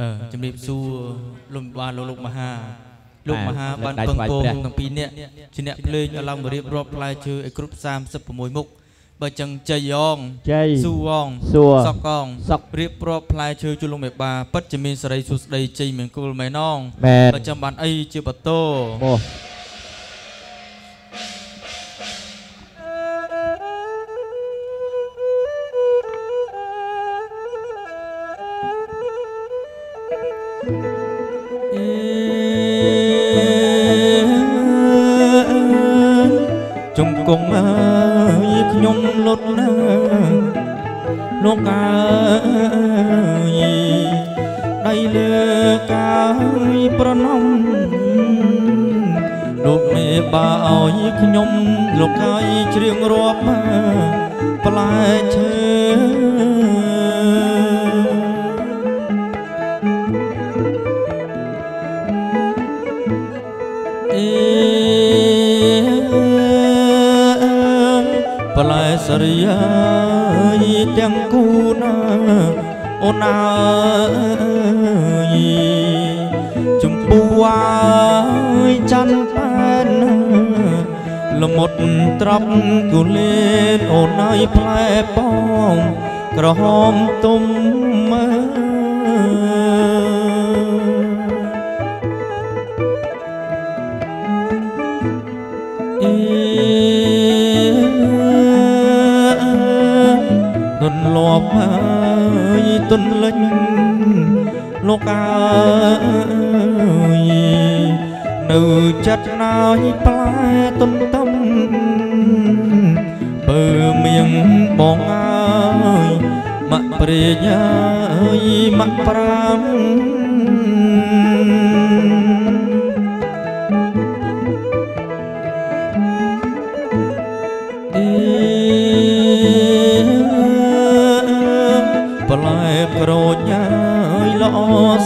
បាទជំរាបសួរលោកបាទលោកលោកមហាលោកមហាលើបាកនដៃពឹងថ្វាយពោងព្រះទាំងពីរនាក់ជាអ្នកភ្លេងឲ្យឡើងមករៀបរាប់ផ្លែឈើឲ្យគ្រប់36មុខបើចឹងជ័យយ៉ងជ័យស៊ូវងសួរសកកងសុករៀបរាប់ផ្លែឈើជូនលោកមេបាពិតជាមានសេរីសុស្ដីជ័យមង្គលមែនណងមែនបើចឹងបានអីជាបតោ កជង្គង់អើយខ្ញុំលុតណាលោកអើយដៃលើកាយប្រណំលោកមេបាឲ្យខ្ញុំលោកកាយជ្រៀងរាប់ផ្លែឈើ សរិយាយទាំងគូណាអូនអើយជំពួអាយច័ន្ទប៉ែនល្មុតត្រប់គូលេនអូនអើយផ្លែប៉ោមក្រហមទុំមើអេ នលាប់ហើយទនលិញលោកអើយនៅចិត្តណាយផ្លែទុនតំបើមៀងបងអើយមកព្រាយអើយមកប្រាំ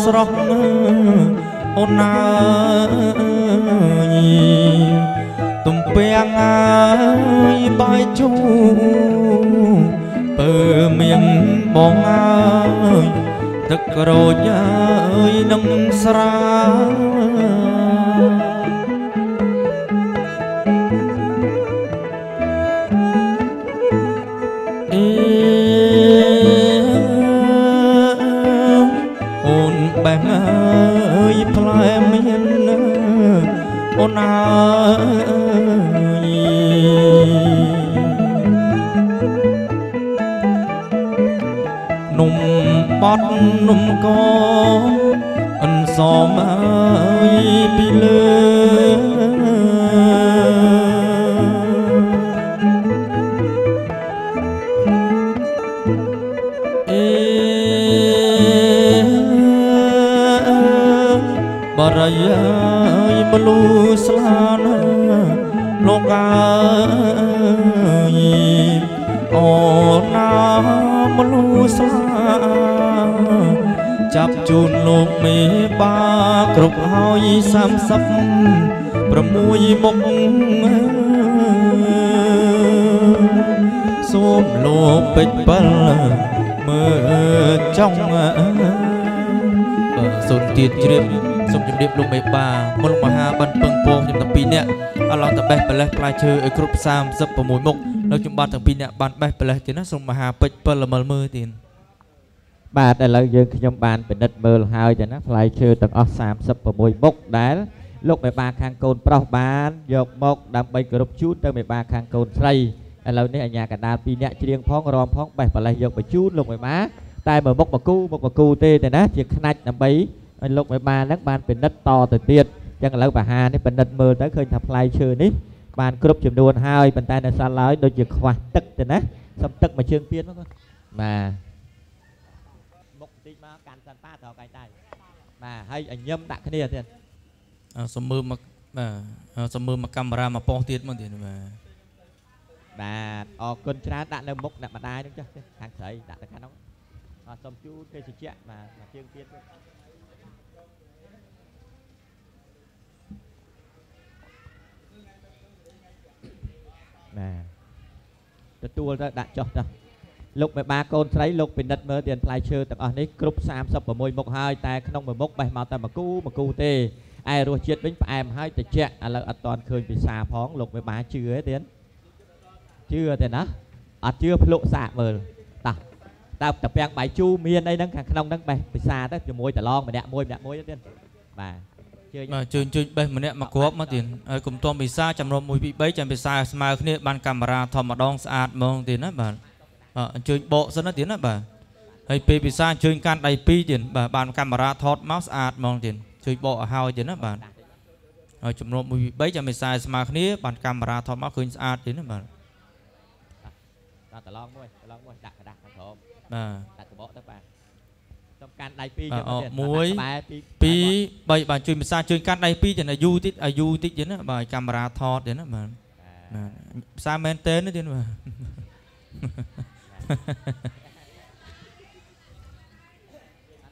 ស្រស់អូនអើយទំពាំងអើយបាយជូបើមៀងបងអើយទឹកក្រូចអើយនឹងស្រា អើយផ្លែមានអូនអើយនំបត់នំកអិនសមអើយពីលើ រិយាយមលូស្លាណាលោកអើយអូណាមលូស្លាចាប់ជូនលោកមេបាគ្រប់ហើយ30 6មុខសូមលោកពេជ្រពិលមើលចង់បើសូនទៀតជ្រាប សូមជម្រាបលោកមេបាមុលមហាបានពឹងពងខ្ញុំទាំងពីរនាក់អឡងតបេះប្រលេះផ្លែឈើឲ្យគ្រប់36មុខនៅខ្ញុំបាទទាំងពីរនាក់បានបេះប្រលេះទៀតណាសូមមហាពេជ្រពិលល្មើលមើលទៀតបាទឥឡូវយើងខ្ញុំបានពិនិត្យមើលហើយទៅណាផ្លែឈើទាំងអស់36មុខដែលលោកមេបាខាងកូនប្រុសបានយកមកដើម្បីគោរពជូនទៅមេបាខាងកូនស្រីឥឡូវនេះអាញាកណ្ដាលពីរនាក់ច្រៀងផងរំផងបេះបលេះយកបញ្ជូនលោកមេបាតែមើលមុខមកគូមុខមកគូទេទេណាជាខ្នាច់ដើម្បី ឲ្យលោកមេបាហ្នឹងបានពិនិត្យតទៅទៀតអញ្ចឹងឥឡូវបហានេះពិនិត្យមើលទៅឃើញថាផ្លែឈើនេះបានគ្រប់ចំនួនហើយប៉ុន្តែនៅសល់ឡើយដូចជាខ្វះទឹកទេណាសុំទឹកមួយជើងពៀនមកបាទមុខបន្តិចមកកាន់សិនប៉ាត្រូវកាយដៃបាទហើយឲ្យញឹមដាក់គ្នាទៀតអឺសូមមើលមកបាទអឺសូមមើលមកកាមេរ៉ាមកប៉ុសទៀតមកទៀតបាទបាទអរគុណច្រើនដាក់នៅមុខអ្នកម្ដាយនឹងចុះទេខាងស្រីដាក់ទៅខាងនោះបាទសូមជូនគេជជែកបាទមកជើងទៀត បាទទទួលទៅដាក់ចុះទៅលោកមេបាកូនស្រីលោកពិនិត្យមើលទានផ្លែឈើទាំងអស់នេះគ្រប់36មុខហើយតែក្នុងមួយមុខបេះមកតែមួយគូមួយគូទេឯរសជាតិវិញផ្អែមហើយត្រជាក់ឥឡូវអត់ទាន់ឃើញពិសាផងលោកមេបាជឿទេទានជឿទេណាអត់ជឿភ្លុកសាកមើលតោះតើតាពាំងបាយជូរមានអីហ្នឹងខាងក្នុងហ្នឹងបេះពិសាទៅជាមួយតឡងម្នាក់មួយម្នាក់មួយទៅទៀតបាទជឿ បាទជើញជើញបេះម្នាក់មកគ្រាប់មកទៀតហើយកុំតមពិសាចំនួន1 2 3ចាំពិសាស្មើគ្នាបានកាមេរ៉ាធម្មដងស្អាតហ្មងទៀតណាបាទបាទអញ្ជើញបកសិនណាទៀតណាបាទហើយពេលពិសាអញ្ជើញកាន់ដៃ2ទៀតបាទបានកាមេរ៉ាថតមកស្អាតហ្មងទៀតជួយបកឲ្យហើយទៀតណាបាទហើយចំនួន1 2 3ចាំពិសាស្មើគ្នាបានកាមេរ៉ាថតមកឃើញស្អាតទៀតណាបាទ ដល់តឡងមួយតឡងមួយដាក់กระดาษខាងក្រោម បាទ ដាក់កបកទៅបាទ សុំកាន់ដៃពីរបាទយកអទៀតមួយបែពីពីរបីបាទជួយពិសាជួយកាន់ដៃ2ទៀតអាយុតិចអាយុតិចទៀតណាបាទកាមេរ៉ាថតទៀតណាបាទបាទផ្សារមែនតើនេះទៀតបាទ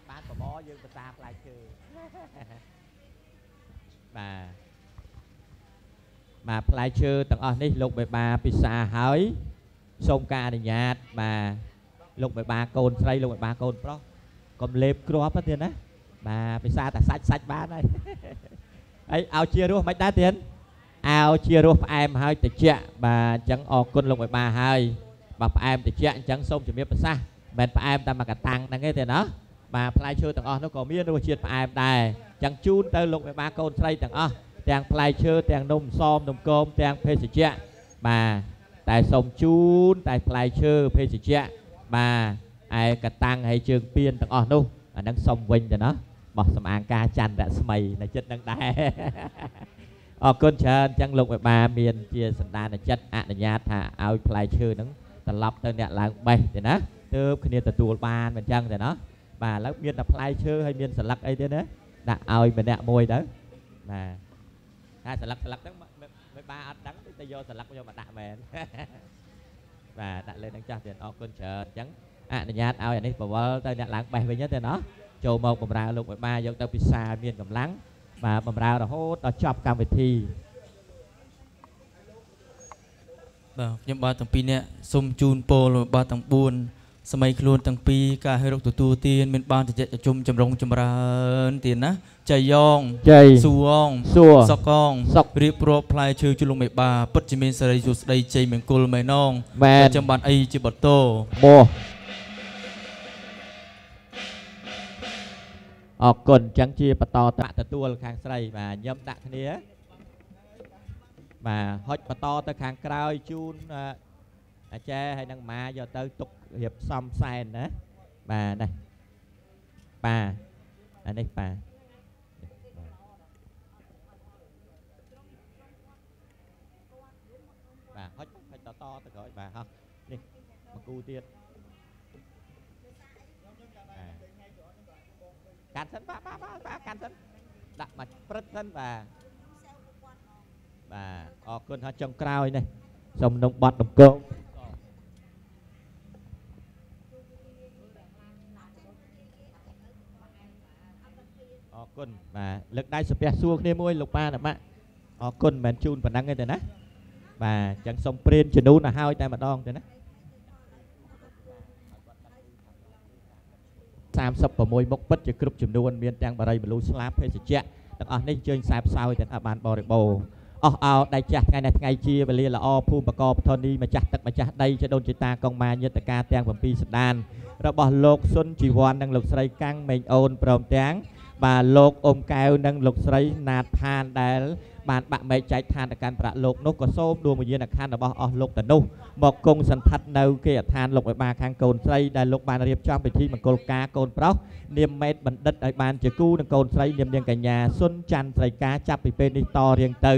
បានបបរយើងបតាផ្លែឈើបាទបាទផ្លែឈើទាំងអស់នេះលោកបេបាពិសាហើយសូមការអនុញ្ញាតបាទលោកបេបាកូនស្រីលោកបេបាកូនប្រុស កុំលេបគ្រាប់ទេណាបាទពិសាតែសាច់សាច់បានហើយហើយឲ្យជារសមិនដែរទៀតឲ្យជារសផ្អែមហើយត្រជាក់បាទអញ្ចឹងអរគុណលោកបេបាហើយបាទផ្អែមត្រជាក់អញ្ចឹងសូមជំរាបប្រសាសន៍មិនមែនផ្អែមតែមួយកតាំងហ្នឹងទេទេណាបាទផ្លែឈើទាំងអស់នោះក៏មានរសជាតិផ្អែមដែរអញ្ចឹងជូនទៅលោកបេបាកូនស្រីទាំងអស់ទាំងផ្លែឈើទាំងនំសមនំគមទាំងភេសជ្ជៈបាទតែសូមជូនតែផ្លែឈើភេសជ្ជៈបាទ ឯកតាំងហើយជើងពៀនទាំងអស់នោះអាហ្នឹងសុំវិញទៅណាបោះសំអាងការច័ន្ទរស្មីនៅចិត្តនឹងដែរអរគុណច្រើនអញ្ចឹងលោកមេបាមានជាសន្តានចិត្តអនុញ្ញាតថាឲ្យផ្លែឈើហ្នឹងត្រឡប់ទៅអ្នកឡើងបេះទេណាទើបគ្នាទទួលបានមិនអញ្ចឹងទេណាបាទឥឡូវមានតែផ្លែឈើហើយមានស្លឹកអីទៀតណាដាក់ឲ្យម្នាក់មួយទៅបាទតែស្លឹកស្លឹកហ្នឹងមេបាអត់ដឹងទេតែយកស្លឹកយកមកដាក់មែនបាទដាក់លើនឹងចាស់ទៀតអរគុណច្រើនអញ្ចឹង អនុញ្ញាតឲ្យអានេះបវលទៅអ្នកឡើងបេះវិញទេណាចូលមកបំរើលោកមេបាយកទៅពិសាមានកម្លាំងបាទបំរើរហូតដល់ចប់កម្មវិធីបាទខ្ញុំបាទទាំងពីរនាក់សូមជូនពរលោកបាទទាំង4សម័យខ្លួនទាំងពីរការឲ្យរកទទួលទានមានបានតិចជុំចម្រុងចម្រើនទៀតណាចៃយ៉ងជ័យសួងសួរសកងសុករៀបរាប់ផ្លែឈើជលុងមេបាពិតជាមានសេរីសុស្ដីជ័យមង្គលមែនងមែនចាំបានអីជាបតោបោះ អរគុណអញ្ចឹងជាបន្តតទទួលខាងស្រីបាទញឹមដាក់គ្នាបាទហុចបន្តទៅខាងក្រោយជូនអឺអាចារ្យហើយនឹងម៉ាយកទៅទុករៀបសំសែនណាបាទនេះប៉ាអានេះប៉ាបាទហុចហុចតតទៅក្រោយបាទហោះនេះមកគូទៀតបាទ កាន់សិនបាទបាទបាទបាទកាន់សិនដាក់មកព្រឹត្តសិនបាទបាទអរគុណហើយចុងក្រោយនេះសូមនឹងបတ်ដំកងអរគុណបាទលើកដៃសាពះសួរគ្នាមួយលោកប៉ាណាម៉ាក់អរគុណមិនមែនជូនប៉ុណ្ណឹងទេណាបាទអញ្ចឹងសូមព្រានជំនូនឲ្យហើយតែម្ដងទៅណា 36មុខពិតជាគ្រប់ចំនួនមានទាំងបារីបលូស្លាបភេសជ្ជៈទាំងអស់នេះជើញខ្សែផ្សោយទាំងអស់បានបរិបូរណ៍អស់អោដៃចាស់ថ្ងៃនេះថ្ងៃជាវេលាល្អភូមិបកបធនីម្ចាស់ទឹកម្ចាស់ដីចដូនជាតាកងម៉ាយត្តការទាំង7សណ្ដាន របស់លោកសុនជីវ័ននិងលោកស្រីកាំងមេងអូនព្រមទាំងបាទលោកអ៊ុំកែវនិងលោកស្រីណាតផានដែល បានបាក់មែកចែកឋានទៅកាន់ប្រាក់លោកនោះក៏សូមដួងវិញ្ញាណក្ខន្ធរបស់អស់លោកទៅនោះមកគង់សន្តិដ្ឋនៅគេអឋានលោកបិបាខាងកូនស្រីដែលលោកបានរៀបចំពិធីមង្គលការកូនប្រុសនាមមេតបណ្ឌិតឲ្យបានជាគូនឹងកូនស្រីនាមនាងកញ្ញាសុនច័ន្ទស្រីកាចាប់ពីពេលនេះតរៀងទៅ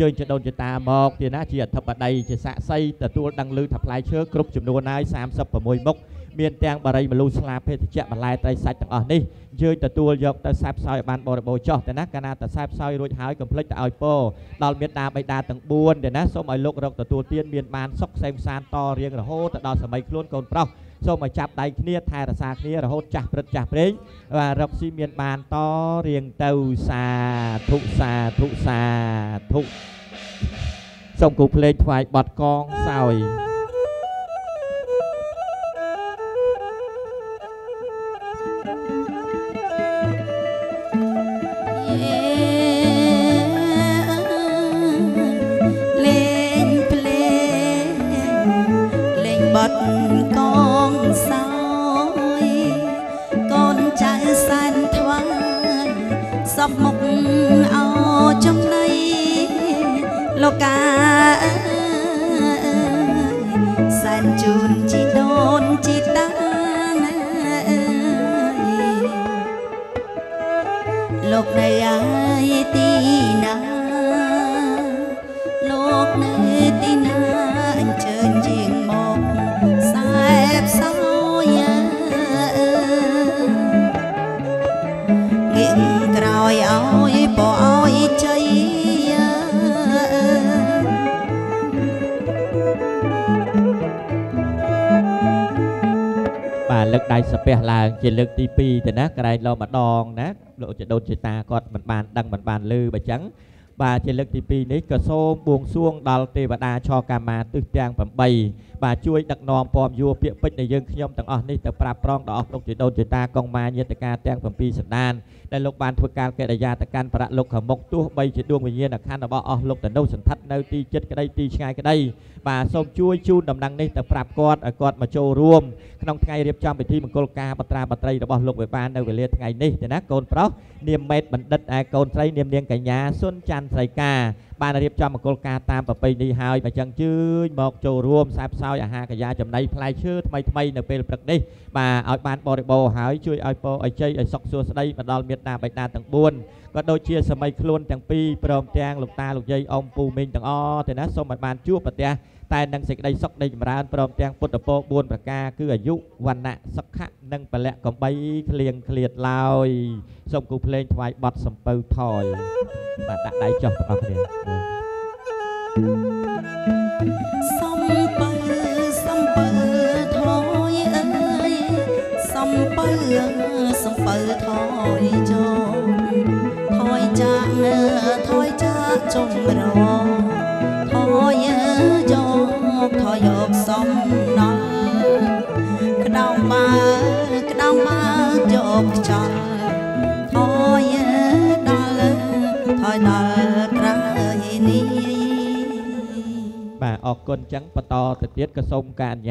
ជើញចដូនចតាមកទៀតណាជាអធិបតីជាសាក់សីទទួលដឹងឮថាផ្លែឈើគ្រប់ចំនួនហើយ36មុខ មានទាំងបារីមលូស្លាភេទជ្ជៈបន្លែត្រីសាច់ទាំងអស់នេះយើងទទួលយកទៅខ្សែផ្សោយឲ្យបានបរិបូរណ៍ចោះតែណាកាលណាតែខ្សែផ្សោយរួចហើយកុំភ្លេចទៅឲ្យពរដល់មេត្តាបិតាទាំង4ទេណាសូមឲ្យលោករកទទួលទានមានបានសុខសេមសានតរៀងរហូតទៅដល់សម័យខ្លួនកូនប្រុសសូមឲ្យចាប់ដៃគ្នាថែរក្សាគ្នារហូតចាស់ព្រឹត្តចាស់ព្រេងបាទរកស៊ីមានបានតរៀងទៅសាធុសាធុសាធុសូមគូភ្លេងថ្វាយបត់កងសោយ អោចំណៃលោកាអើយសែនជូនជីដូនជីតាណាអើយលោកនៅអាយទីណាលោកនៅទីណា កដៃសាពះឡើងជាលើកទី2ទៅណាក្រែងលោម្ដងណាលោកចដូនចេតាគាត់មិនបានដឹងមិនបានលឺបើចឹង បាទជាលើកទី2នេះក៏សូមបួងសួងដល់ទេវតាឆកាមាទិសទាំង8បាទជួយដឹកនាំពំយួរពាក្យពេចន៍ដែលយើងខ្ញុំទាំងអស់នេះទៅប្រាប់ប្រងដល់អស់លោកចដូនចេតាកងមាញាតិកាទាំង7សន្តានដែលលោកបានធ្វើការកិរិយាទៅកាន់ប្រាក់លោកខមុកទោះបីជាដួងវិញ្ញាណខណ្ឌរបស់អស់លោកតនុសន្ធិដ្ឋនៅទីចិត្តក្តីទីឆ្ងាយក្តីបាទសូមជួយជូនដំណឹងនេះទៅប្រាប់គាត់ឲ្យគាត់មកចូលរួមក្នុងថ្ងៃរៀបចំពិធីមង្គលការបត្រាបត្រីរបស់លោកវិបាននៅវេលាថ្ងៃនេះទេណាកូនប្រុសនាមមេតបណ្ឌិតឯកូនស្រីនាមនាងកញ្ញាសុនច័ន្ទស្រីកាបានរៀបចំមង្គលការតាមប្រពៃណីហើយបើចឹងជឿញមកចូលរួមខ្សែផ្សោយអាហារកាយាចំណីផ្លែឈើថ្មីថ្មីនៅពេលព្រឹកនេះបាទឲ្យបានបរិបូរណ៍ហើយជួយឲ្យពរឲ្យជ័យឲ្យសុខសួស្តីមកដល់មេត្តាបិតាទាំង4ក៏ដូចជាសម័យខ្លួនទាំងពីរព្រមទាំងលោកតាលោកយាយអ៊ំពូមីងទាំងអស់ទេណាសូមឲ្យបានជួបប្រទះ តែនឹងសេចក្តីសុខនៃចម្រើនព្រមទាំងពុទ្ធពរ4ប្រការគឺអាយុវណ្ណៈសុខៈនិងពលៈកំបីគ្លៀងគ្លៀតឡើយសូមគូភ្លេងថ្វាយបတ်សំពៅថយបាទដាក់ដៃចុះទាំងអស់គ្នាមួយសំពើសំពើថយអើយសំពើសំពើថយចោថយចាក់ថយចាក់ចំរង ខ្ចល់ថយដល់ថយដល់ក្រោយនេះបាទអរគុណអញ្ចឹងបន្តទៅទៀតក៏សូមការអនុញ្ញាត